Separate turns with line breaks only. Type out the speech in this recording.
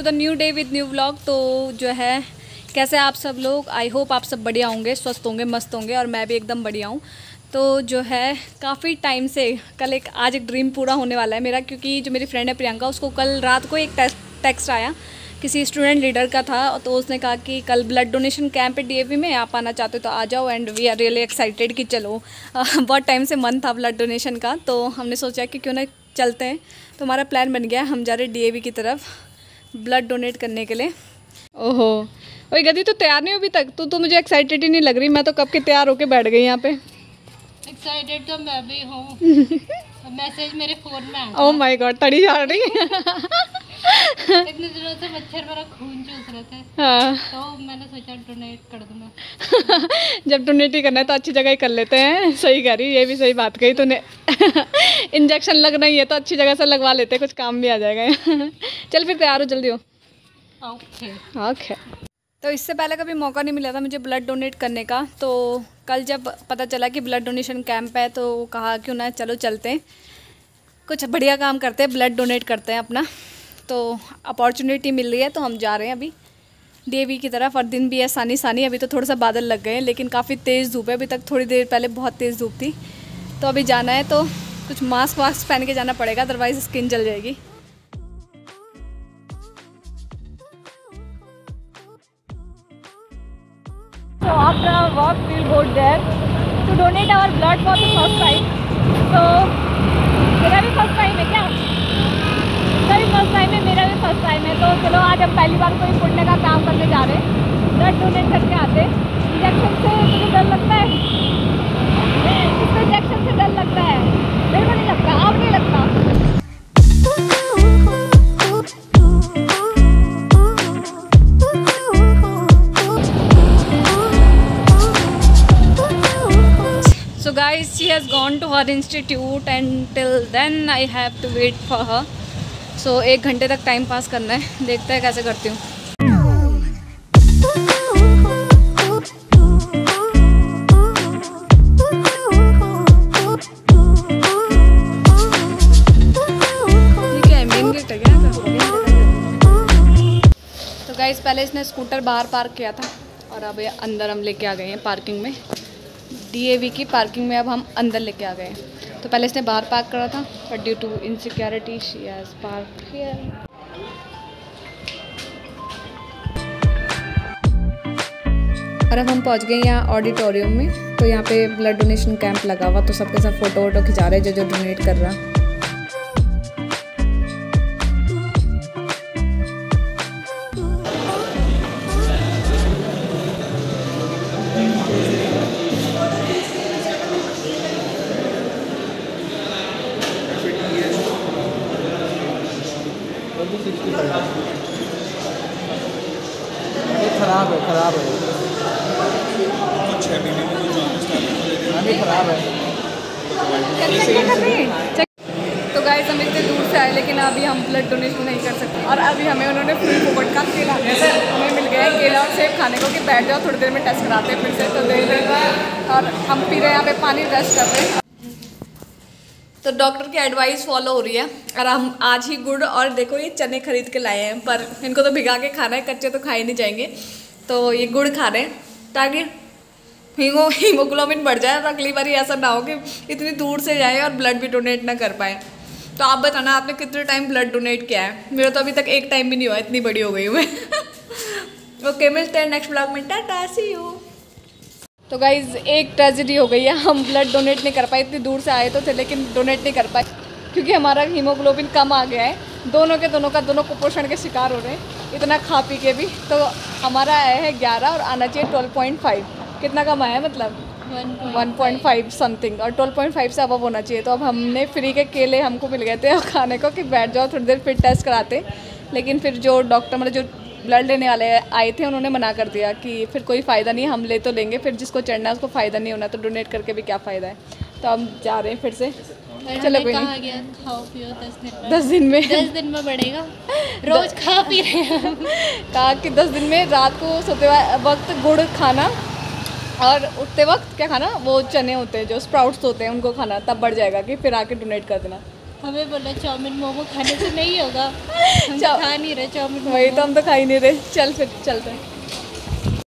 To the new day with new vlog तो जो है, कैसे आप सब लोग? आई होप आप सब बढ़िया होंगे, स्वस्थ होंगे, मस्त होंगे और मैं भी एकदम बढ़िया हूँ। तो जो है, काफ़ी टाइम से कल एक, आज एक ड्रीम पूरा होने वाला है मेरा क्योंकि जो मेरी फ्रेंड है प्रियंका, उसको कल रात को एक टेक्स्ट आया। किसी स्टूडेंट लीडर का था तो उसने कहा कि कल ब्लड डोनेशन कैंप है डीएवी में, आप आना चाहते हो तो आ जाओ and we are really excited कि चलो। बहुत टाइम से मन था ब्लड डोनेशन का तो हमने सोचा कि क्यों ना चलते हैं। तो हमारा प्लान बन गया, हम जा रहे डीएवी की तरफ़। ब्लड डोनेट करने के लिए। ओहो। वही गदी तो तैयार नहीं हो अभी तक? तू तो मुझे एक्साइटेड ही नहीं लग रही। मैं तो कब के तैयार होके बैठ गई यहाँ पे।
एक्साइटेड तो मैं भी हूँ। मैसेज मेरे फ़ोन में आ
ओह माय गॉड तड़ी जा रही
इतने दिनों से मच्छर मेरा खून चूस रहे थे।
हाँ।
तो मैंने सोचा डोनेट कर दूँ
जब डोनेट ही करना है तो अच्छी जगह ही कर लेते हैं। सही कह रही ये भी सही बात कही तूने। इंजेक्शन लगना ही है तो अच्छी जगह से लगवा लेते हैं कुछ काम भी आ जाएगा। चल फिर तैयार हो जल्दी हो।
ओके
ओके तो इससे पहले कभी मौका नहीं मिला था मुझे ब्लड डोनेट करने का तो कल जब पता चला कि ब्लड डोनेशन कैंप है तो कहा क्यों ना चलो चलते हैं। कुछ बढ़िया काम करते हैं ब्लड डोनेट करते हैं अपना। तो अपॉर्चुनिटी मिल रही है तो हम जा रहे हैं अभी। देवी की तरफ़ और दिन भी है सानी सानी अभी तो थोड़ा सा बादल लग गए हैं लेकिन काफ़ी तेज़ धूप है। अभी तक थोड़ी देर पहले बहुत तेज़ धूप थी। तो अभी जाना है तो कुछ मास्क वास्क पहन के जाना पड़ेगा अदरवाइज़ स्किन जल जाएगी। So after our walk, we'll go there to donate our blood for the first time. So मेरा भी फ़र्स्ट टाइम है क्या? मेरा भी फ़र्स्ट टाइम है मेरा भी फ़र्स्ट टाइम है। तो चलो आज हम पहली बार कोई पुण्य का काम करने जा रहे हैं। ब्लड डोनेट करके आते इंजेक्शन से डर लगता है। So guys, she has gone to her institute and till then I have to wait for her. So एक घंटे तक टाइम पास करना है। देखते हैं कैसे करती हूँ। तो गाइस पहले इसने स्कूटर बाहर पार्क किया था और अब अंदर हम लेके आ गए हैं पार्किंग में। डीएवी की पार्किंग में अब हम अंदर लेके आ गए तो पहले इसने बाहर पार्क करा था but due to insecurity she has park here और अब हम पहुँच गए यहाँ ऑडिटोरियम में। तो यहाँ पे ब्लड डोनेशन कैंप लगा हुआ तो सबके साथ फ़ोटो वोटो खिंचा रहे जो जो डोनेट कर रहा।
खराब है खराब है। अभी खराब है।
तो गाइस हम इतने दूर से आए लेकिन अभी हम ब्लड डोनेशन नहीं कर सकते। और अभी हमें उन्होंने फुल फोकट का केला हमें मिल गया है केला और सेब खाने को कि बैठ जाओ थोड़ी देर में टेस्ट कराते हैं फिर से तो देख रहे और हम पी रहे हैं यहाँ पे पानी रेस्ट कर रहे हैं। तो डॉक्टर की एडवाइस फॉलो हो रही है। और हम आज ही गुड़ और देखो ये चने खरीद के लाए हैं, पर इनको तो भिगा के खाना है, कच्चे तो खाए नहीं जाएँगे। तो ये गुड़ खा रहे हैं, ताकि हीमो, हीमोग्लोबिन बढ़ जाए और अगली बार ऐसा ना हो कि इतनी दूर से जाए और ब्लड भी डोनेट ना कर पाए। तो आप बताना, आपने कितने टाइम ब्लड डोनेट किया है? मेरा तो अभी तक एक टाइम भी नहीं हुआ, इतनी बड़ी हो गई हूँ मैं। ओके मिलते हैं नेक्स्ट ब्लॉग में। टाटा सी यू तो गाइज़ एक ट्रेजिडी हो गई है। हम ब्लड डोनेट नहीं कर पाए, इतनी दूर से आए तो थे, लेकिन डोनेट नहीं कर पाए। क्योंकि हमारा हीमोग्लोबिन कम आ गया है। दोनों के दोनों का दोनों कुपोषण के शिकार हो रहे हैं। इतना खा पी के भी। तो हमारा आया है ग्यारह और आना चाहिए ट्वेल्व पॉइंट फाइव कितना कम आया मतलब? वन पॉइंट फाइव समथिंग और ट्वेल्व पॉइंट फाइव से अब होना चाहिए। तो अब हमने फ्री के केले हमको मिल गए थे खाने को कि बैठ जाओ, थोड़ी देर फिर टेस्ट कराते। लेकिन फिर जो डॉक्टर मतलब जो ब्लड लेने वाले आए थे उन्होंने मना कर दिया कि फिर कोई फ़ायदा नहीं हम ले तो लेंगे फिर जिसको चढ़ना है उसको फ़ायदा नहीं होना तो डोनेट करके भी क्या फ़ायदा है? तो हम जा रहे हैं फिर से। चलो कोई नहीं।
गया खाओ पियो दस दिन में।
दस दिन में।
दस दिन में बढ़ेगा। रोज खा पी रहे हैं
कहा कि दस दिन में रात को सोते वक्त गुड़ खाना और उठते वक्त क्या खाना? वो चने होते हैं जो स्प्राउट्स होते हैं उनको खाना तब बढ़ जाएगा कि फिर आके डोनेट कर देना।
हमें बोला चाउमिन मोमो खाने से नहीं होगा। हम खा नहीं रहे चाउमिन
वही तो हम तो खा ही नहीं रहे। चल फिर चलते हैं।